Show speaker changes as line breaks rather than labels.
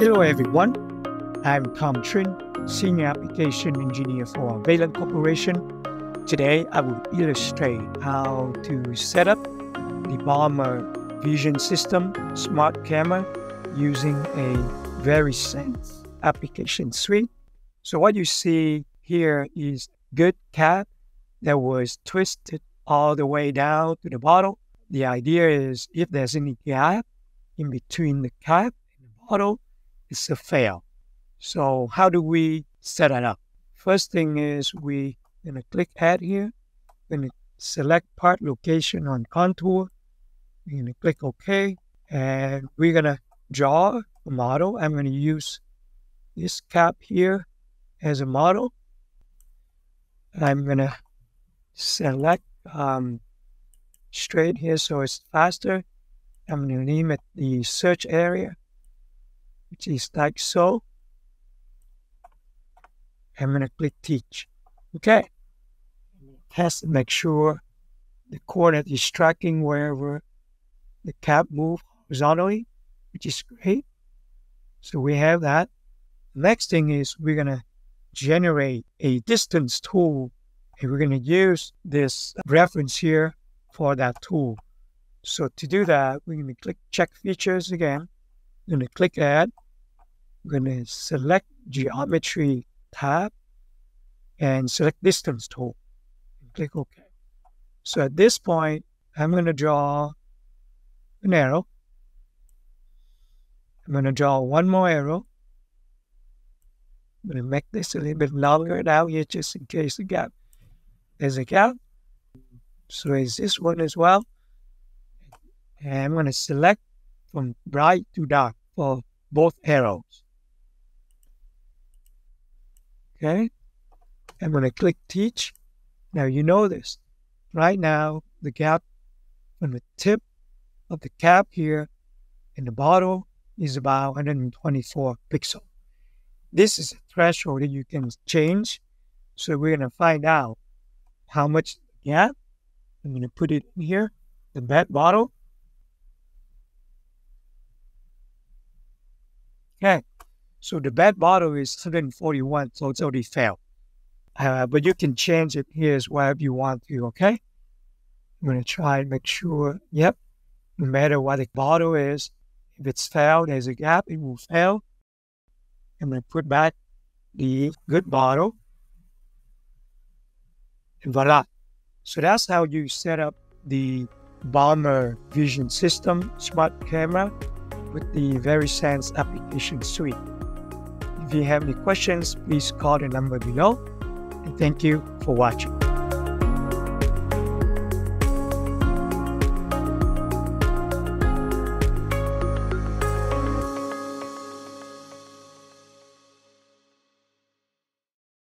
Hello everyone, I'm Tom Trinh, Senior Application Engineer for Valin Corporation. Today I will illustrate how to set up the Baumer Vision System smart camera using a VeriSens application suite. So what you see here is good cap that was twisted all the way down to the bottle. The idea is if there's any gap in between the cap and the bottle, it's a fail. So how do we set it up? First thing is we gonna click add here. Gonna select part location on contour. We're gonna click OK. And we're gonna draw a model. I'm gonna use this cap here as a model. I'm gonna select um, straight here so it's faster. I'm gonna name it the search area which is like so. I'm going to click teach. Okay. Test and make sure the coordinate is tracking wherever the cap move horizontally, which is great. So we have that. Next thing is we're going to generate a distance tool and we're going to use this reference here for that tool. So to do that, we're going to click check features again. I'm going to click add. I'm going to select geometry tab and select distance tool click OK. So at this point, I'm going to draw an arrow. I'm going to draw one more arrow. I'm going to make this a little bit longer now here just in case the gap. There's a gap. So is this one as well. And I'm going to select from bright to dark for both arrows. Okay. I'm going to click teach. Now you know this. Right now, the gap from the tip of the cap here in the bottle is about 124 pixel. This is a threshold that you can change. So we're going to find out how much gap. I'm going to put it in here, the bed bottle. Okay, so the bad bottle is 141, so it's already failed. Uh, but you can change it here as well if you want to, okay? I'm going to try and make sure, yep, no matter what the bottle is, if it's failed, there's a gap, it will fail. I'm going to put back the good bottle. And voila. So that's how you set up the Baumer Vision System smart camera with the VeriSens application suite. If you have any questions, please call the number below. And thank you for watching.